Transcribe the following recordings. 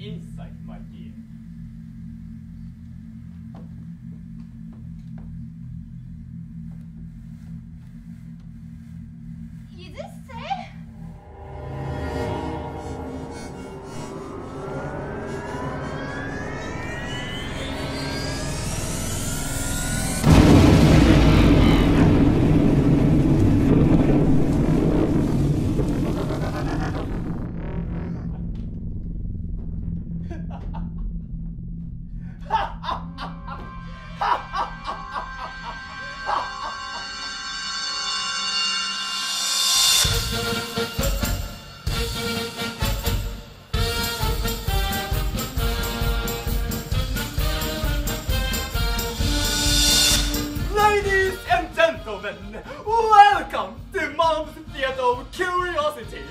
insight. Ladies and gentlemen, welcome to Mom's Theatre of curiosity.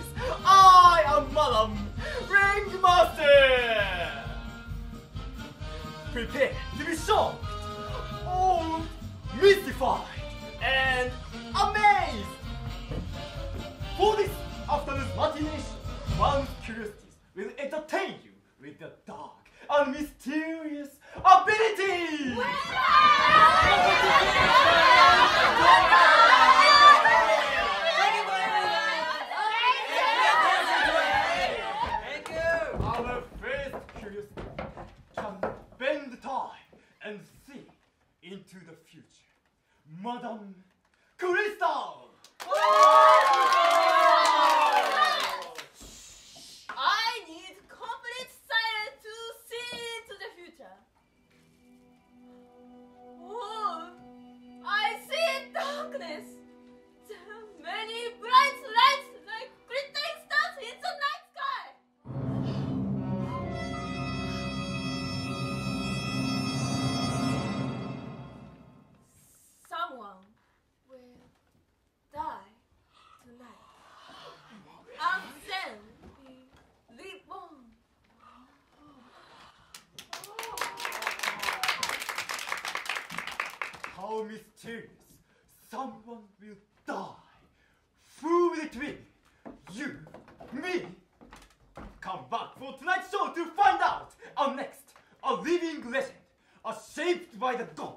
by the dog.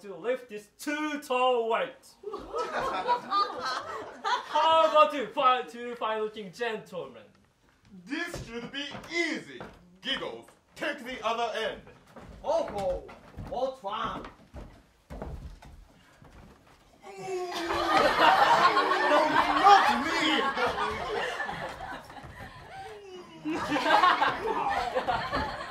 to lift this too tall weight. How about you, fine, two fine-looking gentlemen? This should be easy. Giggles, take the other end. Oh, oh. what's wrong? no, not me!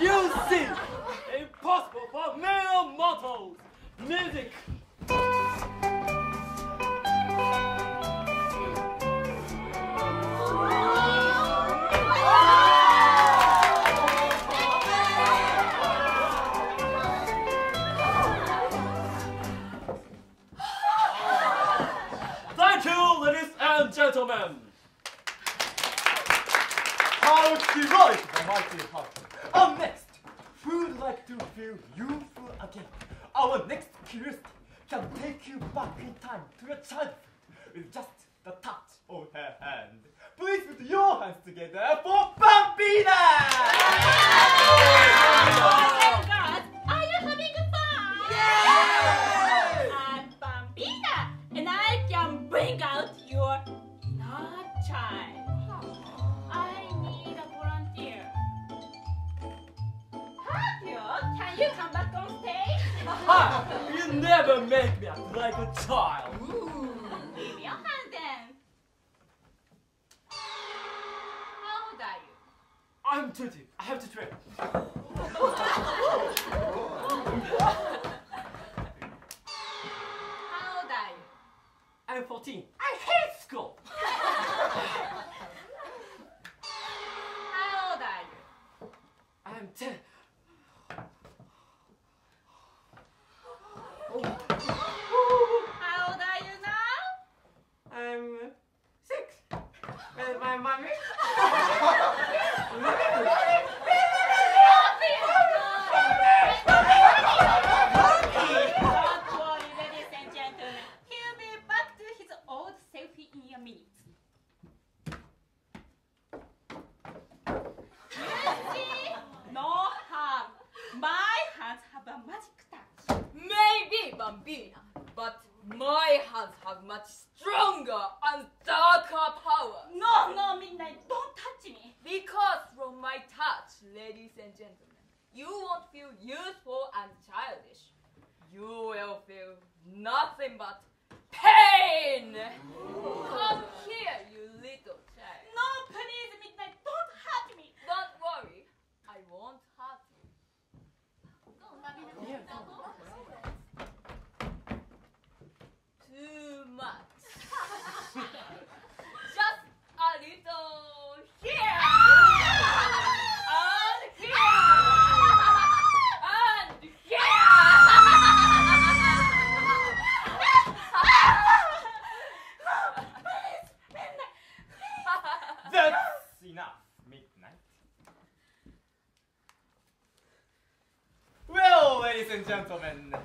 you see, impossible for male mortals, music. feel youthful again. Our next curiosity can take you back in time to your childhood with just the touch of her hand. Please put your hands together for Bambina! Oh God, are you having fun? Yeah! I'm Bambina, and I can bring out your inner child. never make me act like a child. Ooh. Maybe I'll have them. How old are you? I'm 20. I have to train. How old are you? I'm 14. gentlemen.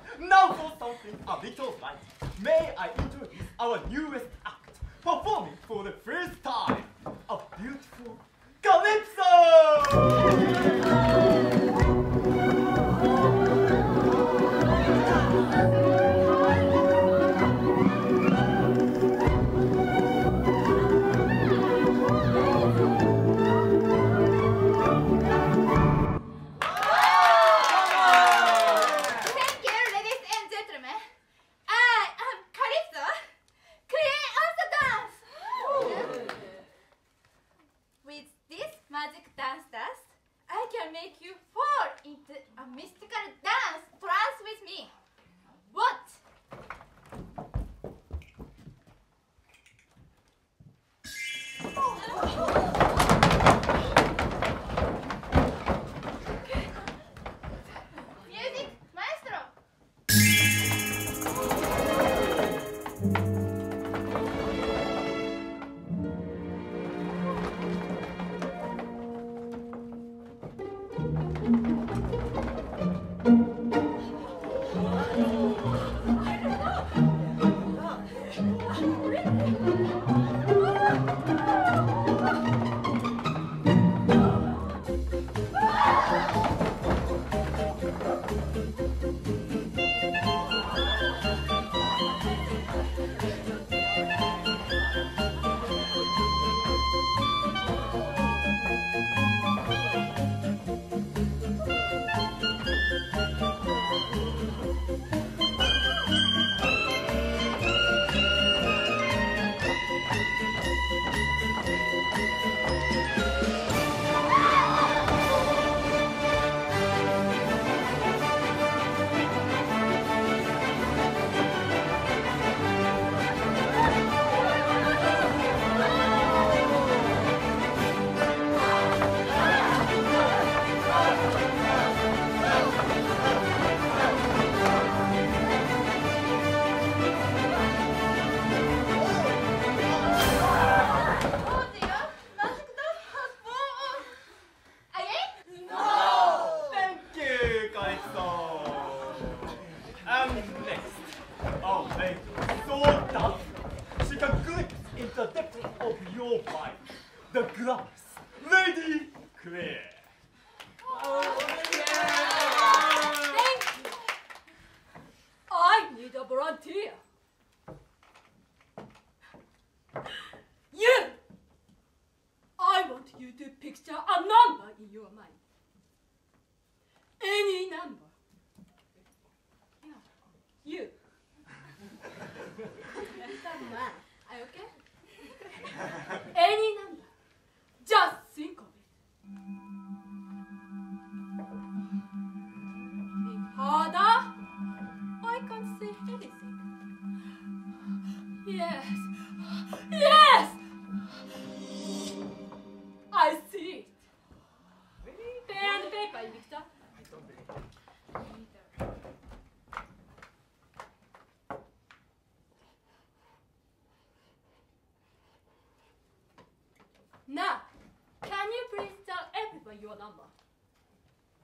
your number.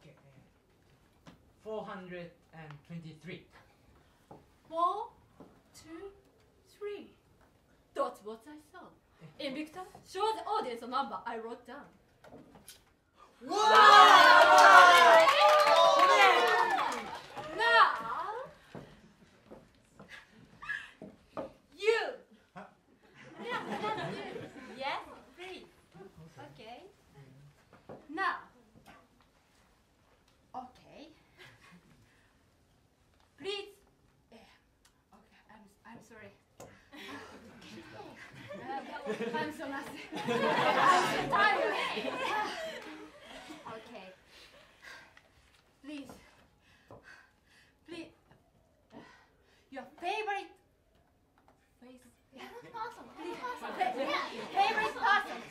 Okay, uh, 423. Four, two, three. That's what I saw. In show the audience a number I wrote down. Whoa!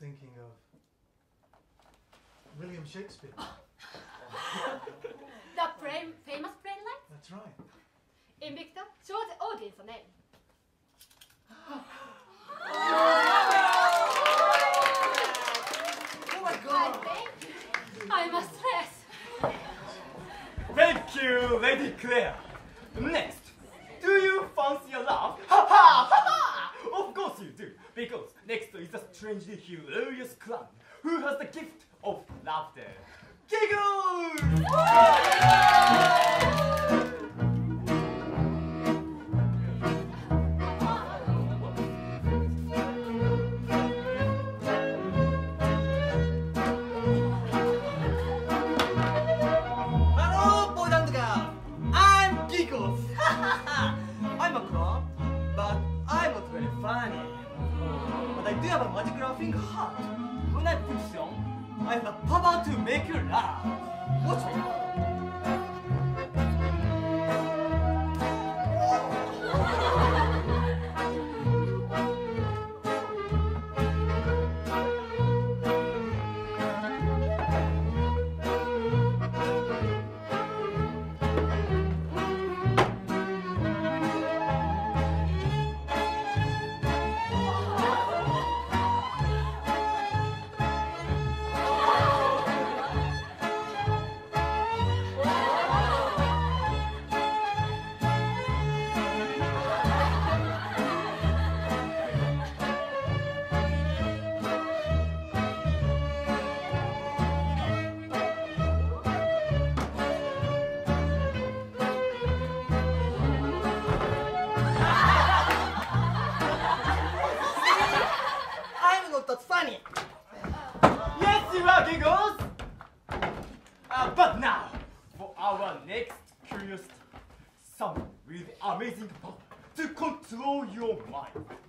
thinking of William Shakespeare. the plain, famous playwright? That's right. Invicta, show the audience a name. oh my god! I must rest. Thank you, Lady Claire. Next. strangely hilarious clown who has the gift of laughter. Giggles! life.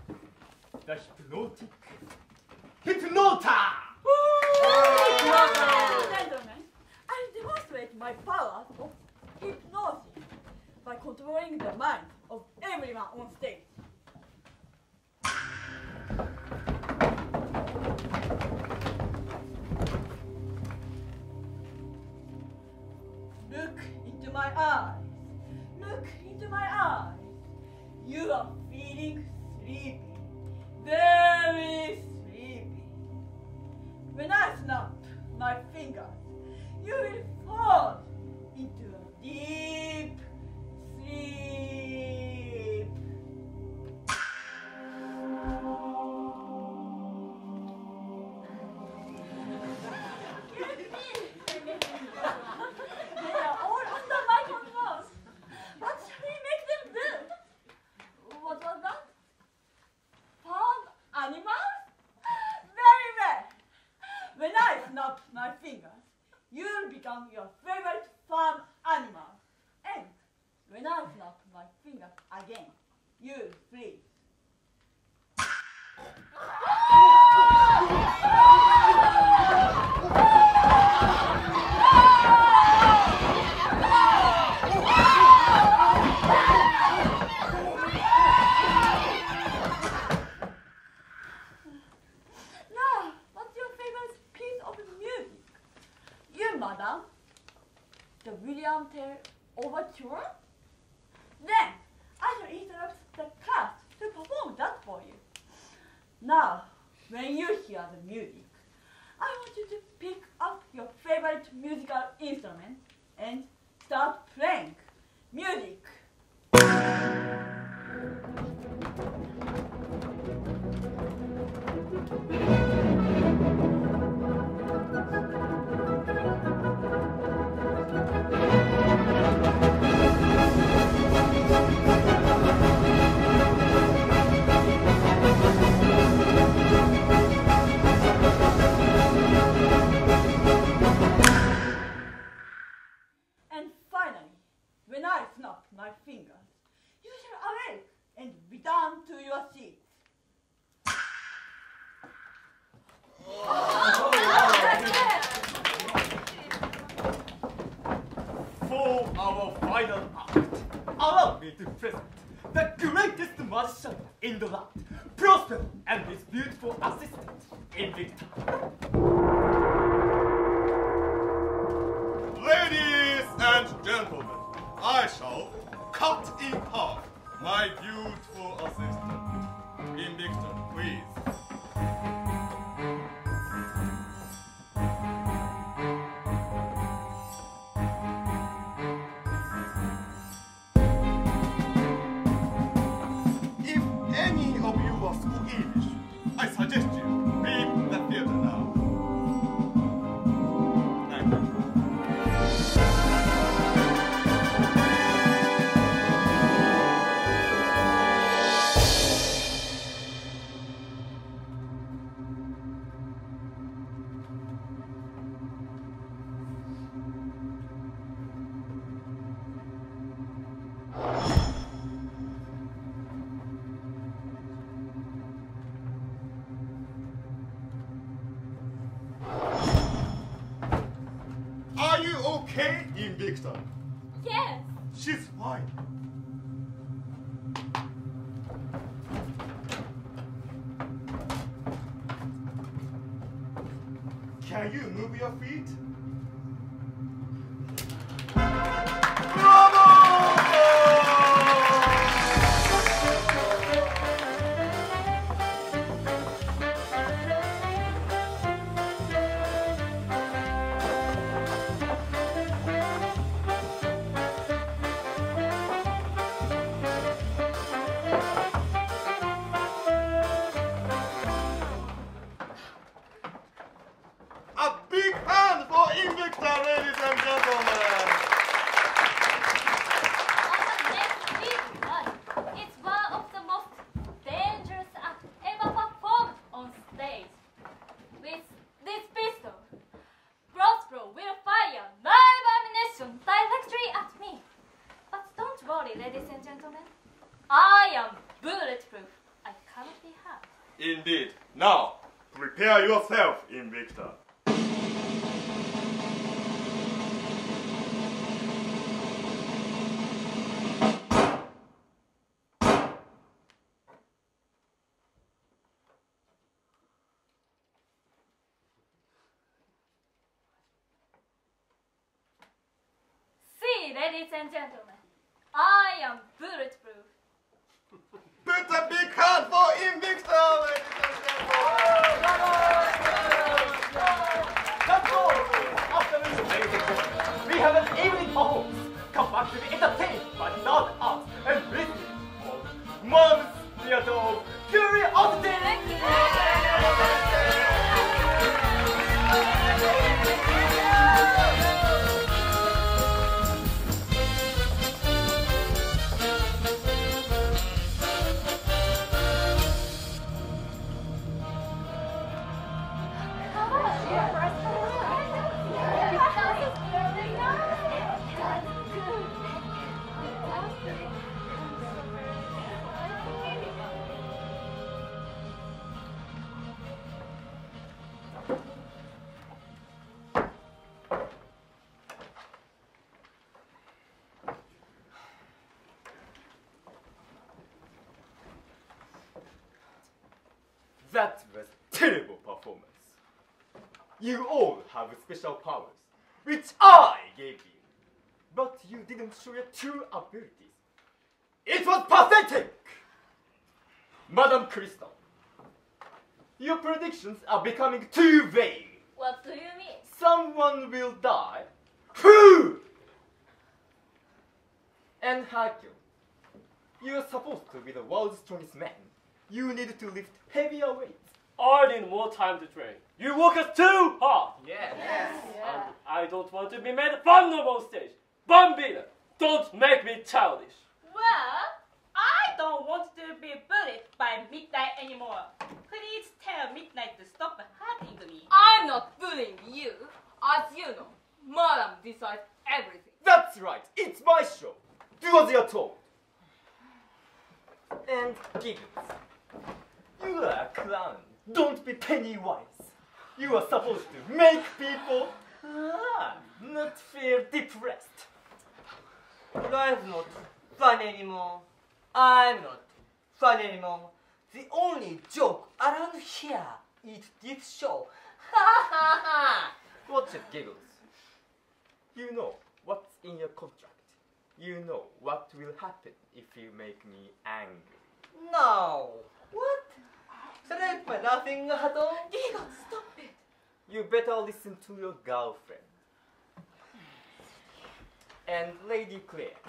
Ladies and gentlemen. I am bulletproof. Put a big hand for Invicta, ladies and gentlemen! That's all! After this, ladies and we have an evening performance. Come back to the entertained predictions are becoming too vague. What do you mean? Someone will die. Who? And Hercule, you're supposed to be the world's strongest man. You need to lift heavier weights. I need more time to train. You work us too hard. Yes. And I don't want to be made fun of on stage. Bambina, don't make me childish. Well, I don't want to be bullied by Midnight anymore. Please tell Midnight to stop hurting me. I'm not bullying you. As you know, Madam decides everything. That's right, it's my show. Do as you're told. And Giggles, you are a clown. Don't be penny wise. You are supposed to make people ah, not feel depressed. Life's not fun anymore. I'm not funny anymore. The only joke around here is this show. Ha ha ha! Watch it, Giggles. You know what's in your contract. You know what will happen if you make me angry. No. What? Select my laughing at all? Egon, stop it. You better listen to your girlfriend. And Lady Claire.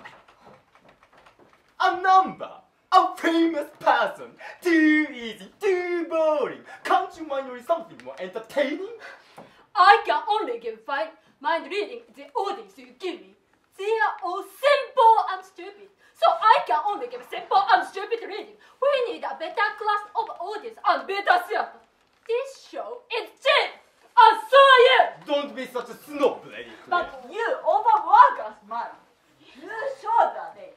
A number! A famous person! Too easy, too boring! Can't you mind doing something more entertaining? I can only give five mind reading the audience you give me. They are all simple and stupid. So I can only give simple and stupid reading. We need a better class of audience and better theater. This show is cheap. And so are you. Don't be such a snob, Lady Claire. But you overwork us, man. You showed that day,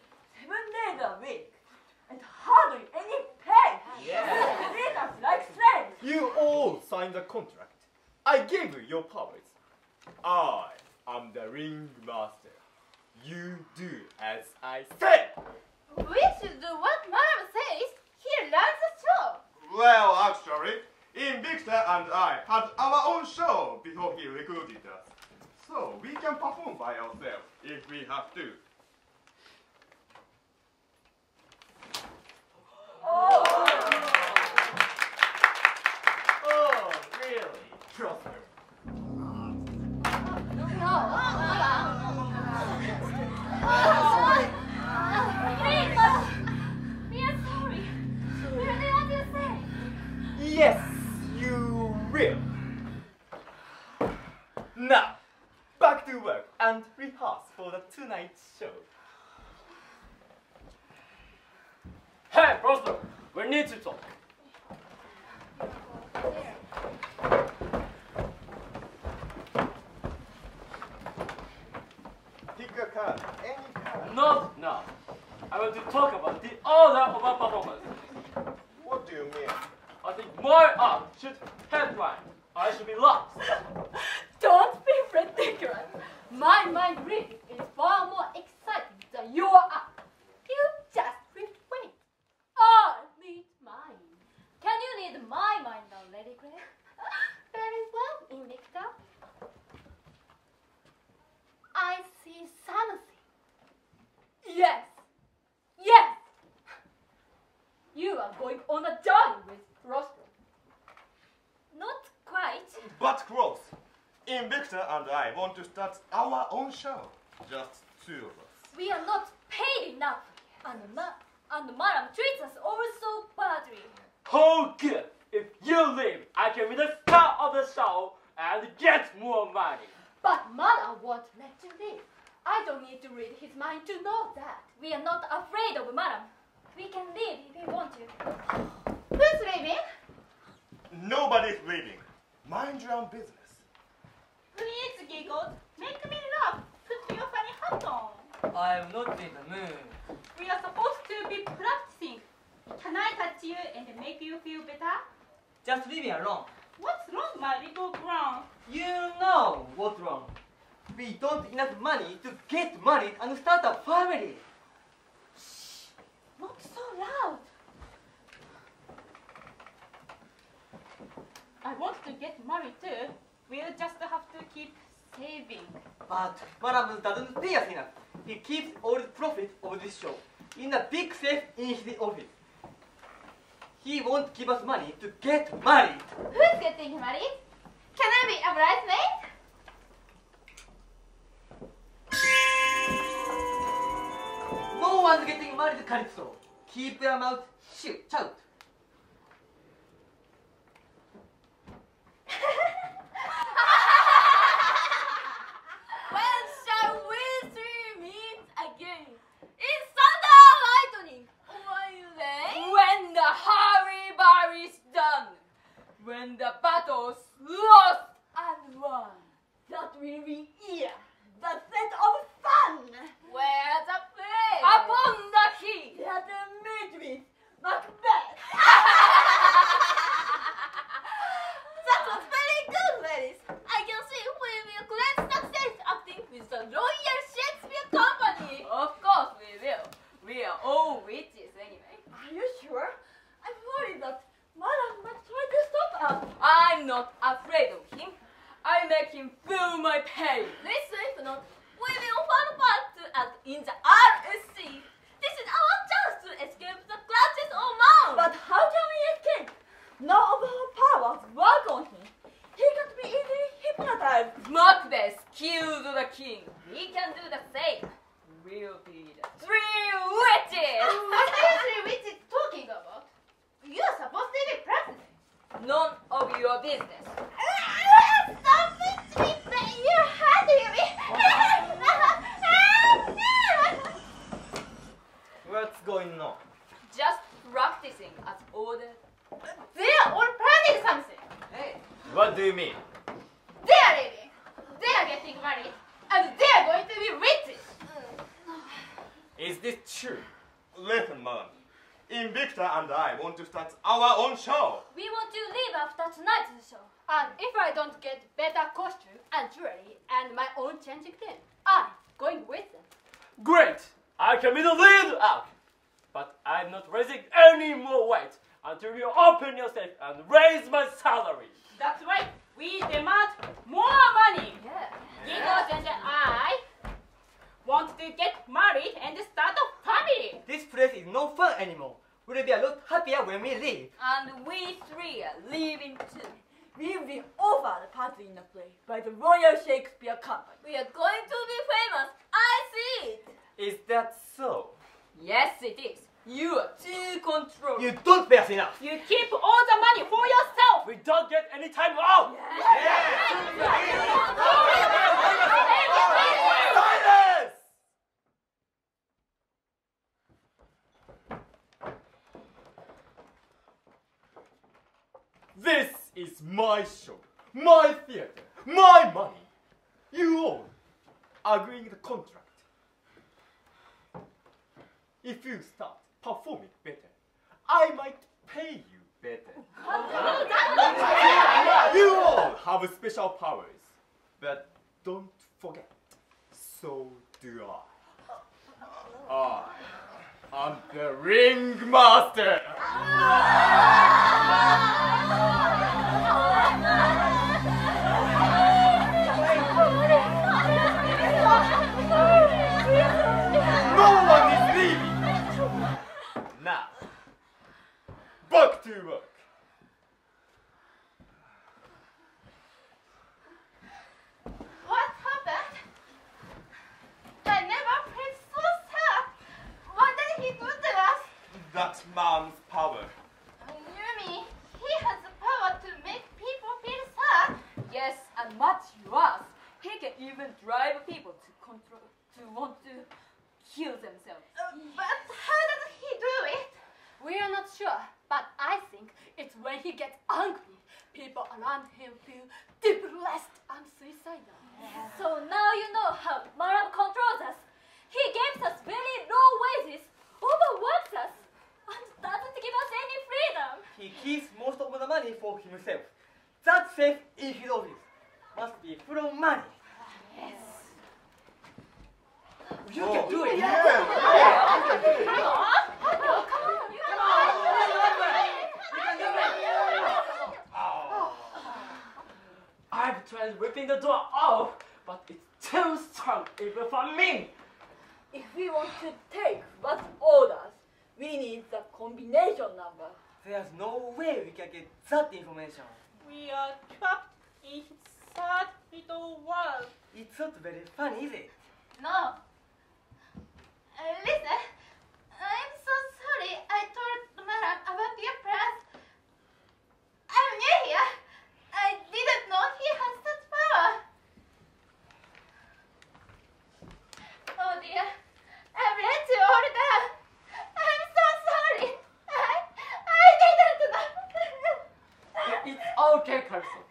seven days a week, and hardly any pay. Yeah. You treat us like slaves. You all signed a contract. I gave you your powers. I am the ringmaster. You do as I say. We should do what Madam says. He runs the show. Well, actually, Invicta and I had our own show before he recruited us. So we can perform by ourselves if we have to. Oh, really? Prosper. Please, Madam. We are sorry. We really to say. Yes, you will. Now, back to work and rehearse for the tonight's show. Hey, Prosper, we need to talk. Pick a card, any card. Not now. I want to talk about the order of our performance. What do you mean? I think my art should headline. I should be last. Don't be ridiculous. My mind reading is far more exciting than your art. You just refrain. I need mine. Can you read my mind now, Lady Claire? Very well, Invicta. I see something are going on a journey with Roscoe. Not quite. But close. Invicta and I want to start our own show. Just two of us. We are not paid enough. And, ma- and Madam treats us all so badly. Oh, good. If you leave, I can be the star of the show and get more money. But Madam won't let you leave. I don't need to read his mind to know that. We are not afraid of Madam. We can leave if we want to. Who's leaving? Nobody's leaving. Mind your own business. Please, Giggles, make me laugh. Put your funny hat on. I'm not in the mood. We are supposed to be practicing. Can I touch you and make you feel better? Just leave me alone. What's wrong, my little brown? You know what's wrong. We don't enough money to get married and start a family. Not so loud. I want to get married too. We'll just have to keep saving. But Madam doesn't pay us enough. He keeps all the profit of this show in a big safe in his office. He won't give us money to get married. Who's getting married? Can I be a bridesmaid? One's getting married, Calypso. Keep your mouth shut. Anymore. We'll be a lot happier when we leave. And we three are leaving too. We will be offered a part in the play by the Royal Shakespeare Company. We are going to be famous. I see it. Is that so? Yes, it is. You are too controlling. You don't pay us enough. You keep all the money for yourself. We don't get any time off! Silence! This is my show, my theater, my money. You all agreeing the contract. If you start performing better, I might pay you better. You all have special powers, but don't forget, so do I. I am the ringmaster. that's mom's power. Oh, Yumi, he has the power to make people feel sad. Yes, and much worse. He can even drive people to control, to want to kill themselves. Uh, but how does he do it? We are not sure, but I think it's when he gets angry. People around him feel depressed and suicidal. Yeah. So now you know how Marab controls us. He gives us very low wages, overworks us, and doesn't give us any freedom. He keeps most of the money for himself. That safe in his office must be full of money. Yes. You can do it. I've tried ripping the door off, but it's too strong even for me. If we want to take what's orders, we need the combination number. There's no way we can get that information. We are trapped in his sad little world. It's not very fun, is it? No. Uh, listen, I'm so sorry I told Maram about your plans. I'm new here. I didn't know he has such power. Oh dear, I've let you all down. I'm so sorry. I, I didn't know. It's okay, Carson.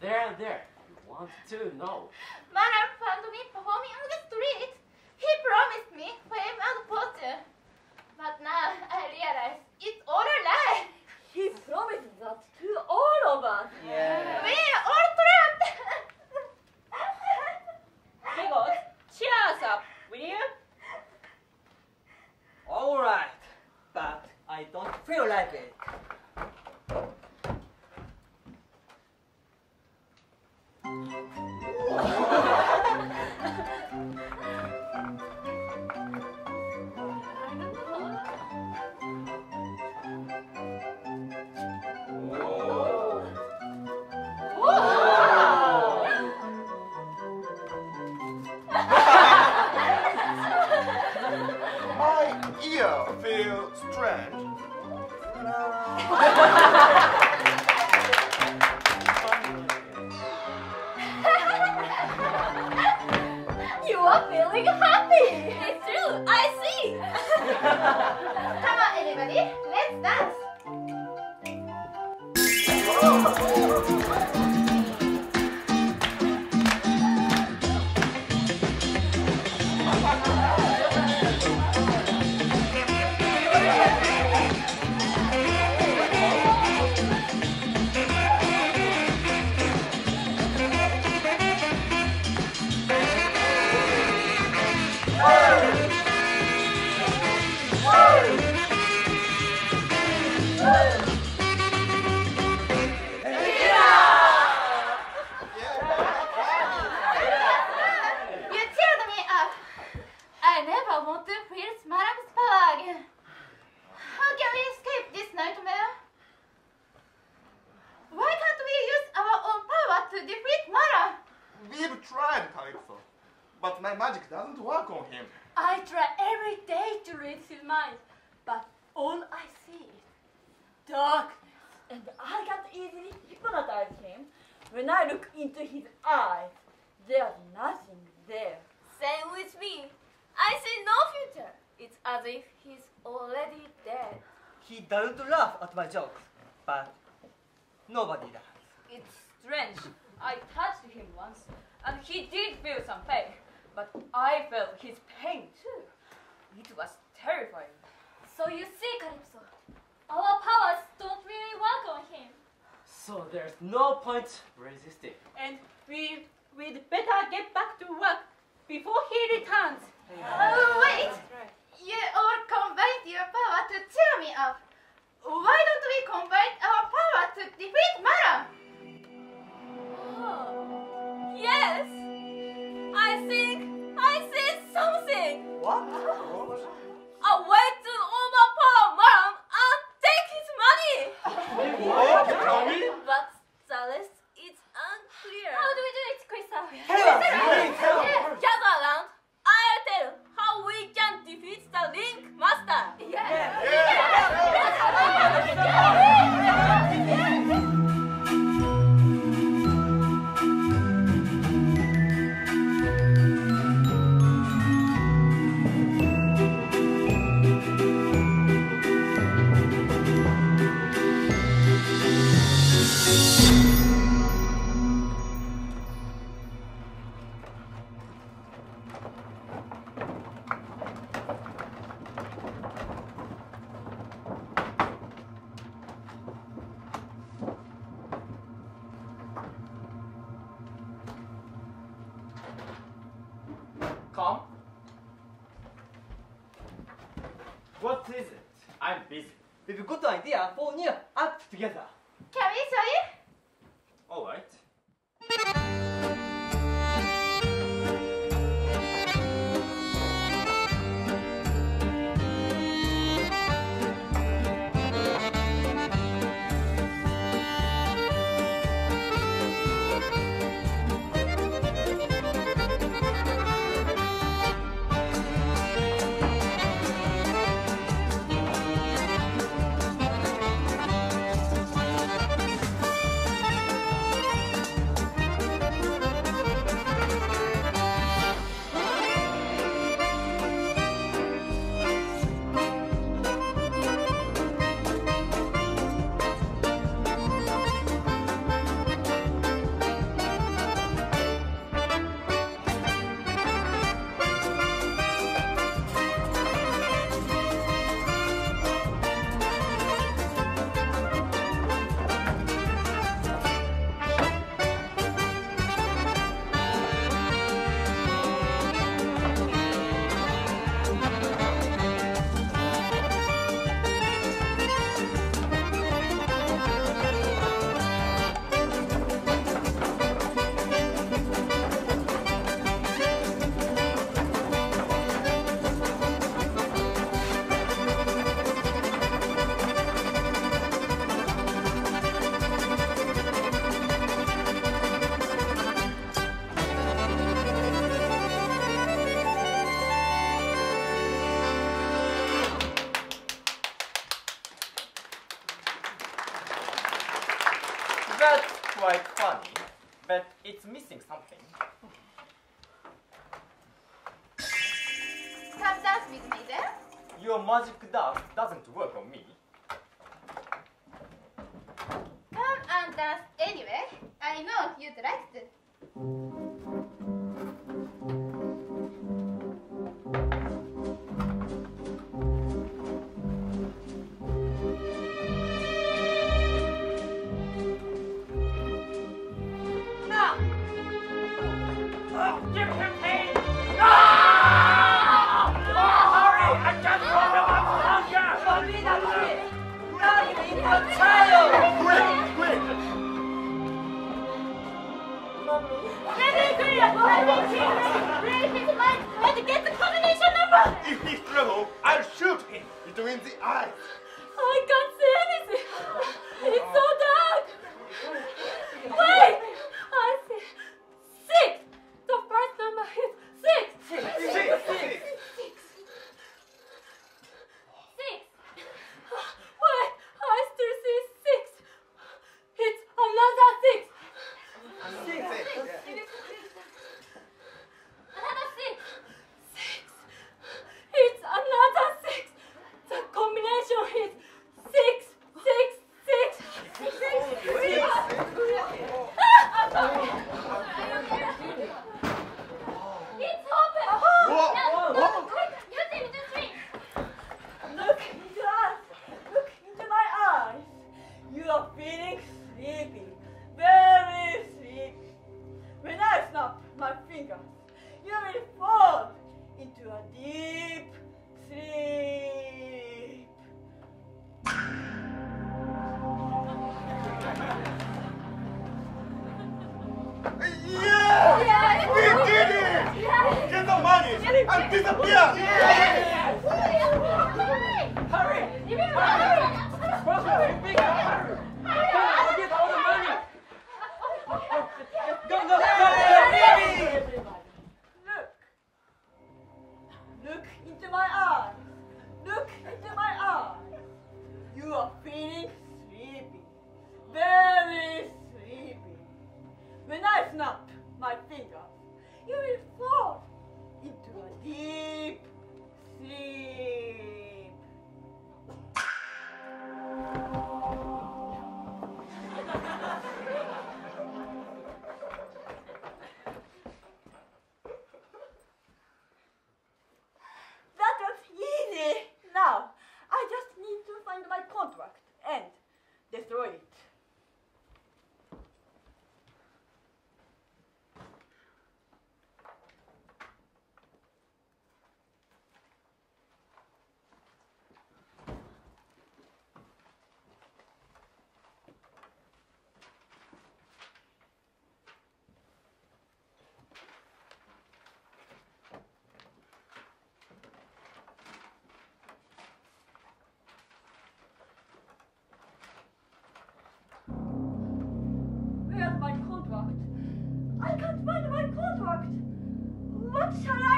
There, there. You want to know. Maram found me performing on the street. He promised me fame and fortune. But now I realize it's all a lie. He promised that to all of us. Yeah. We're all trapped. Giggles, cheer us up, will you? Alright, but I don't feel like it. 哇！are feeling happy. It's true. I see. but shut up!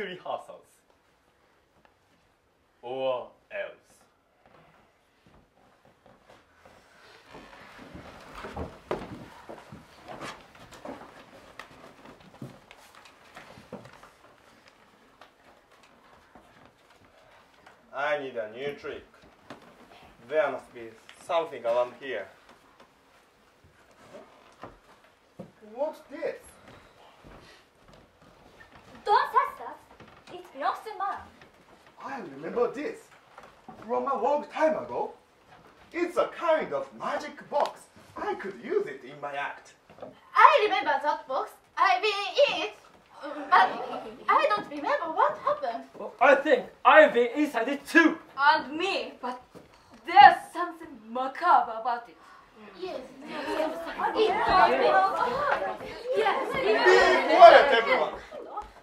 To rehearsals. Or else. I need a new trick. There must be something around here. What's this? Don't touch that. It belongs to mom. I remember this from a long time ago. It's a kind of magic box. I could use it in my act. I remember that box. I've been in it. But I don't remember what happened. Well, I think I've been inside it too. And me, but there's something macabre about it. Yes. Yes. Be quiet, everyone.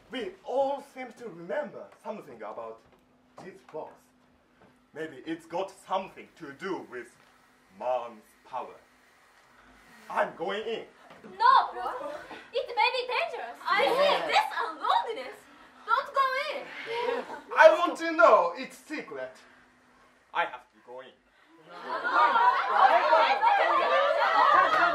We all seem to remember something about this box. Maybe it's got something to do with mom's power. I'm going in. No, Bruce. It may be dangerous. I hate this and loneliness. Don't go in. I want to know its secret. I have to go in. Come back. Stand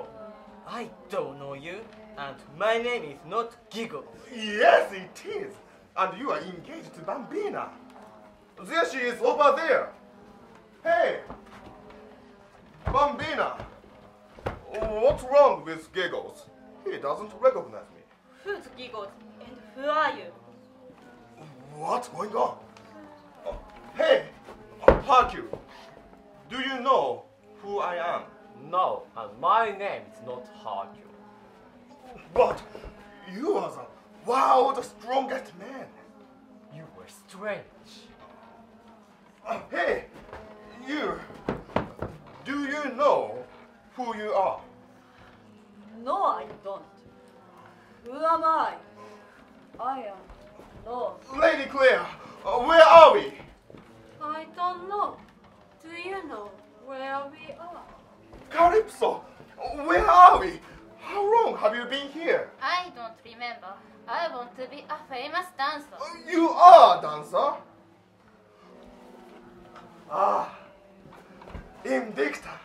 Prospero. I don't know you, and my name is not Giggle. Yes, it is. And you are engaged to Bambina. There she is over there. Hey, Bambina. What's wrong with Giggles? He doesn't recognize me. Who's Giggles and who are you? What's going on? Oh, hey, Hercule. Do you know who I am? No, and my name is not Hercule. But you are the world's strongest man. You were strange. Uh, hey, you. Do you know who you are? No, I don't. Who am I? I am lost. Lady Claire, uh, where are we? I don't know. Do you know where we are? Calypso, where are we? How long have you been here? I don't remember. I want to be a famous dancer. You are a dancer? Ah, Invicta,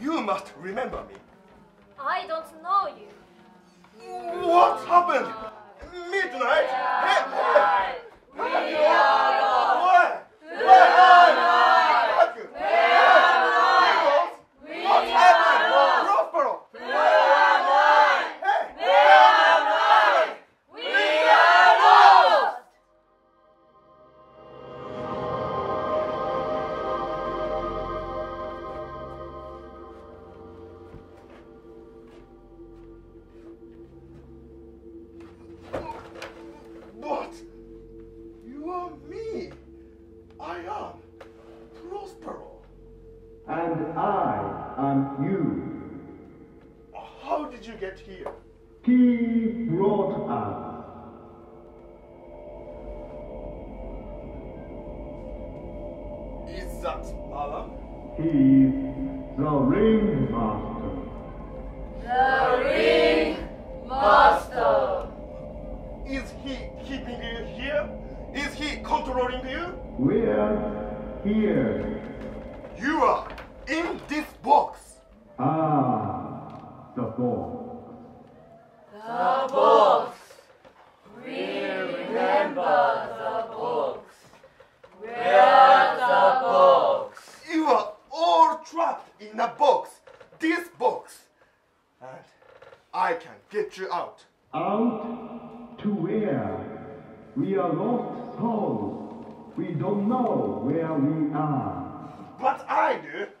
you must remember me. I don't know you. What happened? Midnight? Hey, hey. We are What? Where are you? Is that Alan? He's the ringmaster. The ring master. Is he keeping you here? Is he controlling you? We're here. You are in this box. Ah, the box. The box. We remember the box. Where's the box? You are all trapped in a box. This box. And I can get you out. Out to where? We are lost souls. We don't where we are. But I do.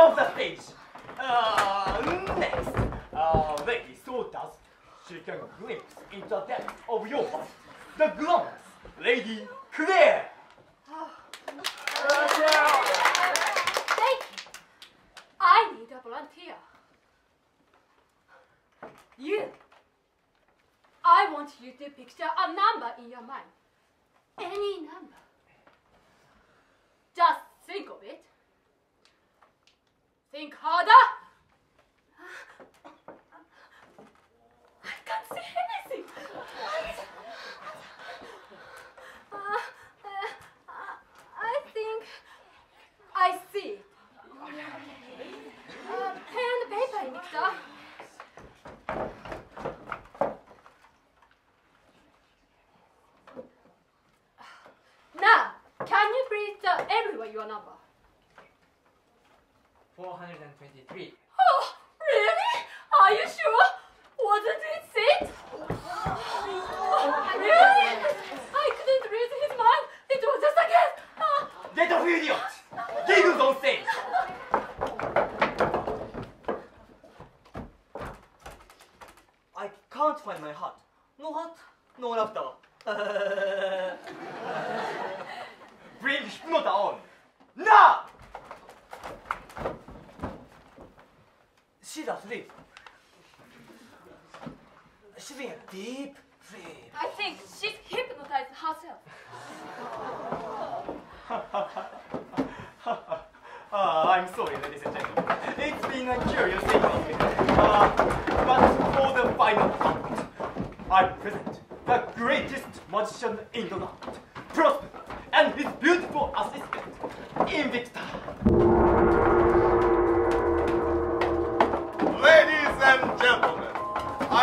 Off the page. Uh, next, uh, Lady Sawdust, she can glimpse into the depth of your heart. The glorious Lady Claire. Oh. Thank you. I need a volunteer. You. I want you to picture a number in your mind. Any number. Think harder.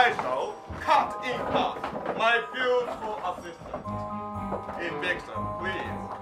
Faisal cut in half my beautiful assistant. Invicta, please.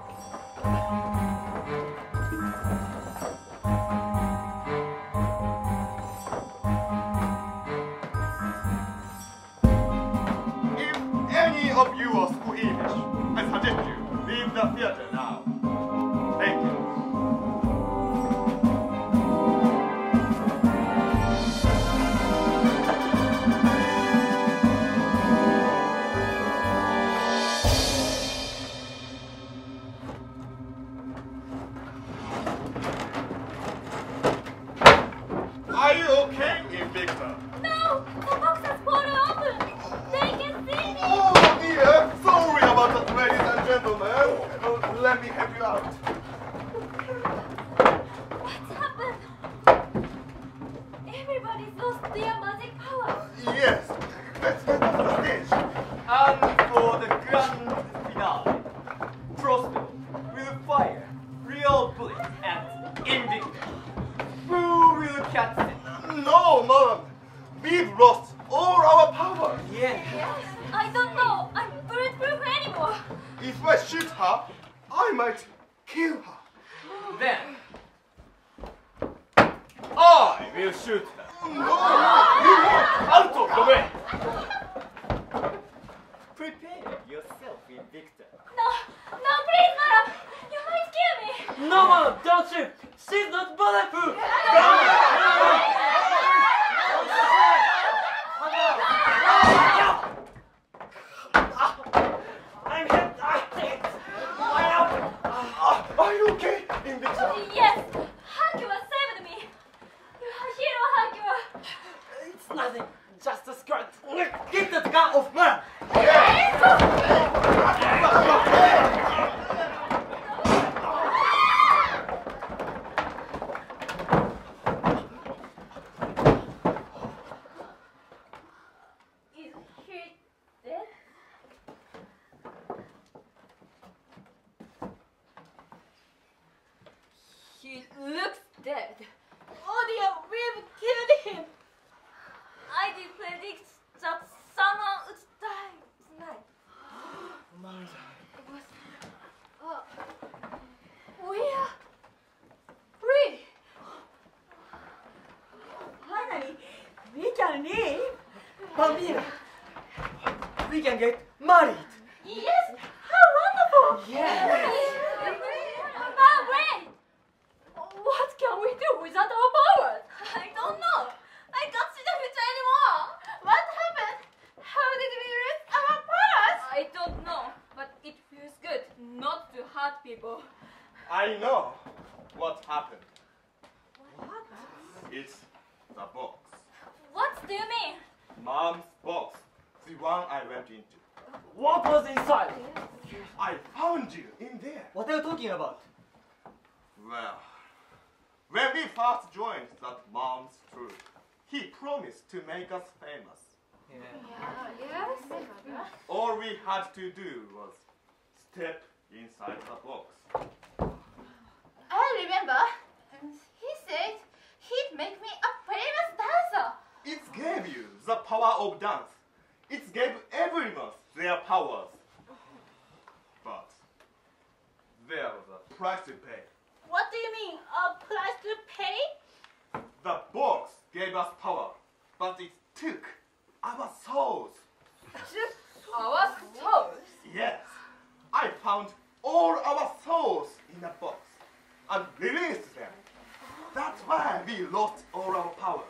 Lost all our powers.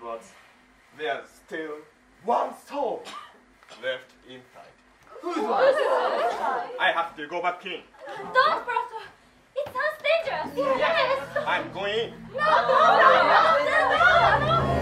But there's still one soul left inside. I have to go back in. Don't, brother. It sounds dangerous. Yes. I'm going in. No, no, no, no, no, no.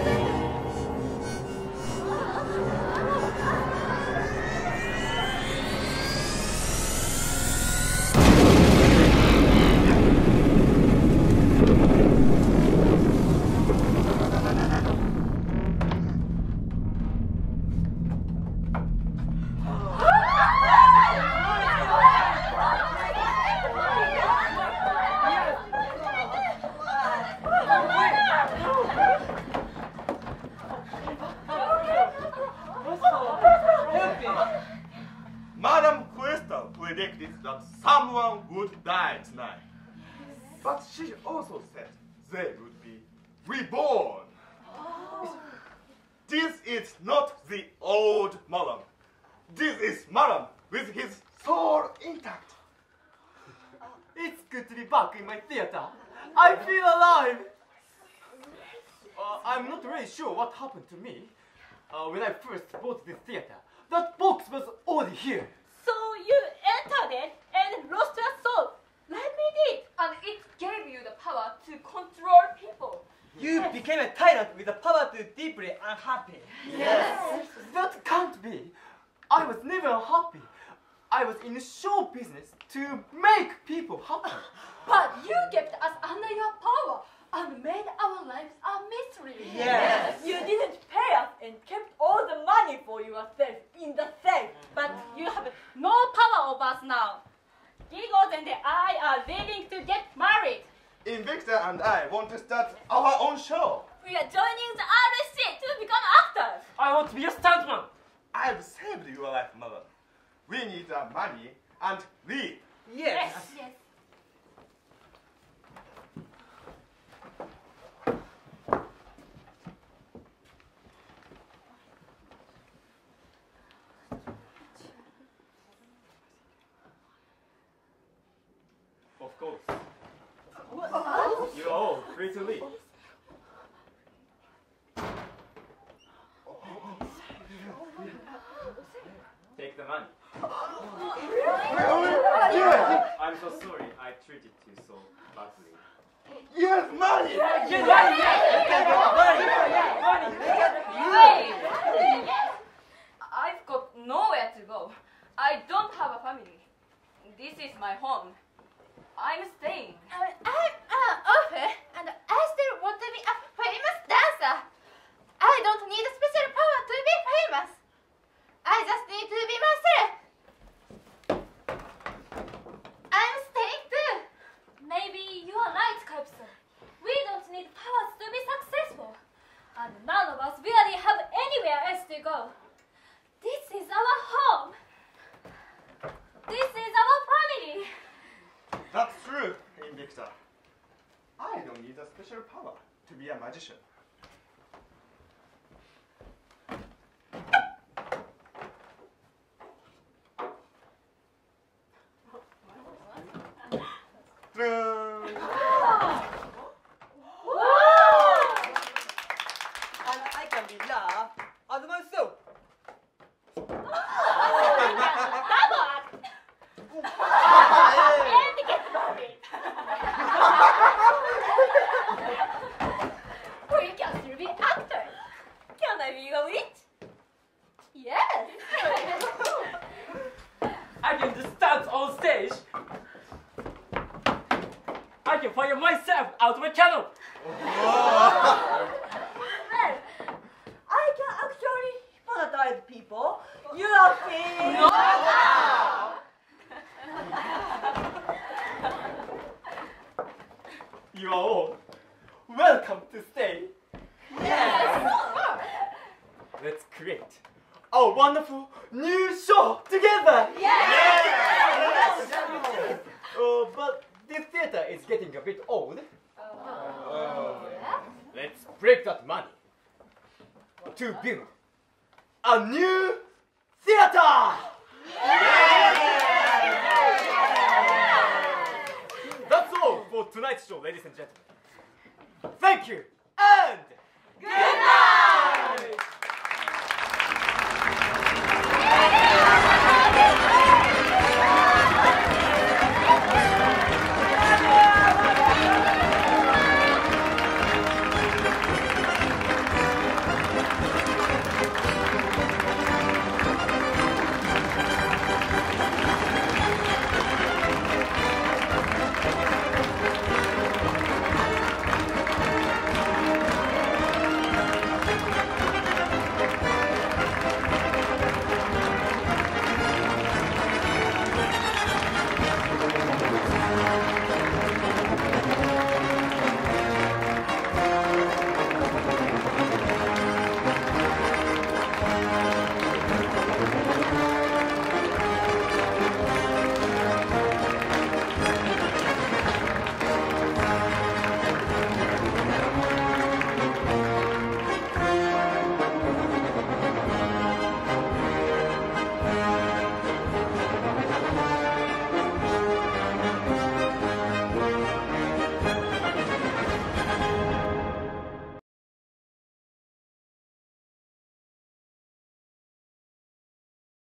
Someone would die tonight. But she also said they would be reborn. This is not the old Madam. This is Madam with his soul intact. It's good to be back in my theater. I feel alive. Uh, I'm not really sure what happened to me uh, when I first bought this theater. That box was already here. So you entered it and lost your soul, like me did. And it gave you the power to control people. You became a tyrant with the power to deeply unhappy. Yes. That can't be. I was never unhappy. I was in show business to make people happy. But you kept us under your power and made our lives a mystery. Yes. You didn't pay us and kept all the money for yourself in the safe. But you have no power over us now. Giggles and I are leaving to get married. Invicta and I want to start our own show. We are joining the RSC to become actors. I want to be a stuntman. I've saved your life, Mother. We need the money and leave. Yes. Yes.